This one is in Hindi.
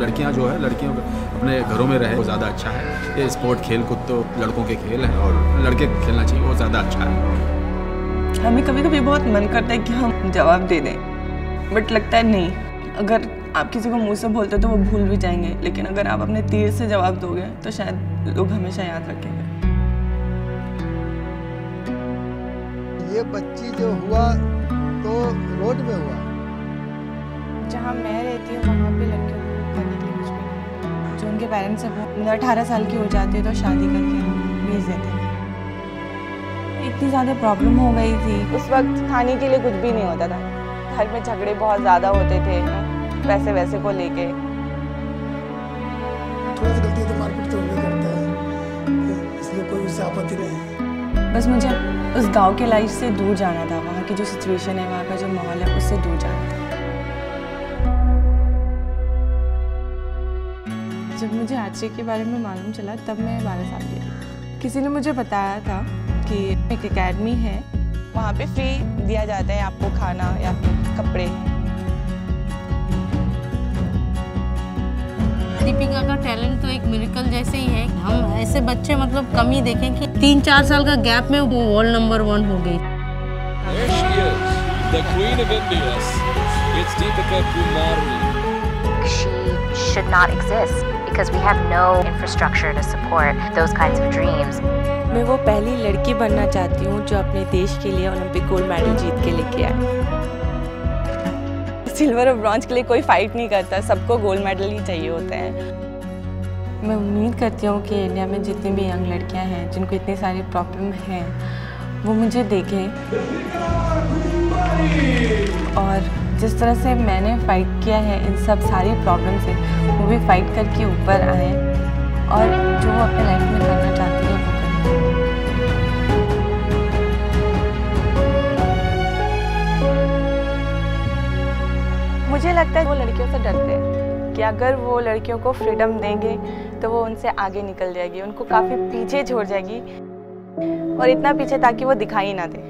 लड़कियाँ जो है लड़कियों को अपने घरों में रहे वो ज़्यादा अच्छा है। ये स्पोर्ट खेल कूद तो लड़कों के खेल हैं और लड़के खेलना चाहिए वो ज़्यादा अच्छा है। हमें कभी कभी बहुत मन करता है कि हम जवाब दे दें बट लगता है नहीं। अगर आप किसी को मुँह से बोलते हो तो वो भूल भी जाएँगे लेकिन अगर आप अपने तीर से जवाब दोगे तो शायद लोग हमेशा याद रखेंगे। ये बच्ची जो हुआ तो रोड में हुआ। जहाँ मैं रहती हूँ वहाँ पे लड़कियों को करने के लिए कुछ भी नहीं जो उनके पेरेंट्स हैं वो अठारह साल की हो जाती है तो शादी करके भेज देते हैं। इतनी ज़्यादा प्रॉब्लम हो गई थी। उस वक्त खाने के लिए कुछ भी नहीं होता था। घर में झगड़े बहुत ज़्यादा होते थे पैसे वैसे को लेके। थोड़ा सा गलती तो मारपीट तो करता है इसलिए कोई उससे आपत्ति नहीं है। बस मुझे उस गाँव के लाइफ से दूर जाना था वहाँ की जो सिचुएशन है वहाँ का जो माहौल है उससे दूर जाना था। जब मुझे आर्चरी के बारे में मालूम चला तब मैं बारह साल की थी किसी ने मुझे बताया था कि एक एकेडमी है वहाँ पे फ्री दिया जाता है आपको खाना या कपड़े दीपिका का टैलेंट तो एक मिरेकल जैसे ही है हम ऐसे बच्चे मतलब कम ही देखें कि तीन चार साल का गैप में वो वर्ल्ड नंबर वन हो गई There she is, the Queen of India. It's Deepika Kumari. She should not exist because we have no infrastructure to support those kinds of dreams. मैं वो पहली लड़की बनना चाहती हूँ जो अपने देश के लिए ओलंपिक गोल्ड मेडल जीत के लेके आए। सिल्वर और ब्रॉन्ज के लिए कोई फाइट नहीं करता, सबको गोल्ड मेडल ही चाहिए होते हैं। मैं उम्मीद करती हूँ कि इंडिया में जितनी भी यंग लड़कियाँ हैं, जिनको इतनी सारी प्रॉब्लम हैं, वो मुझे देखें। और जिस तरह से मैंने फ़ाइट किया है, इन सब सारी प्रॉब्लम से, वो भी फाइट करके ऊपर आए और जो वो अपने लाइफ में करना चाहती है, वो करें। मुझे लगता है वो लड़कियों से डरते हैं कि अगर वो लड़कियों को फ्रीडम देंगे तो वो उनसे आगे निकल जाएगी, उनको काफ़ी पीछे छोड़ जाएगी और इतना पीछे ताकि वो दिखाई ना दे।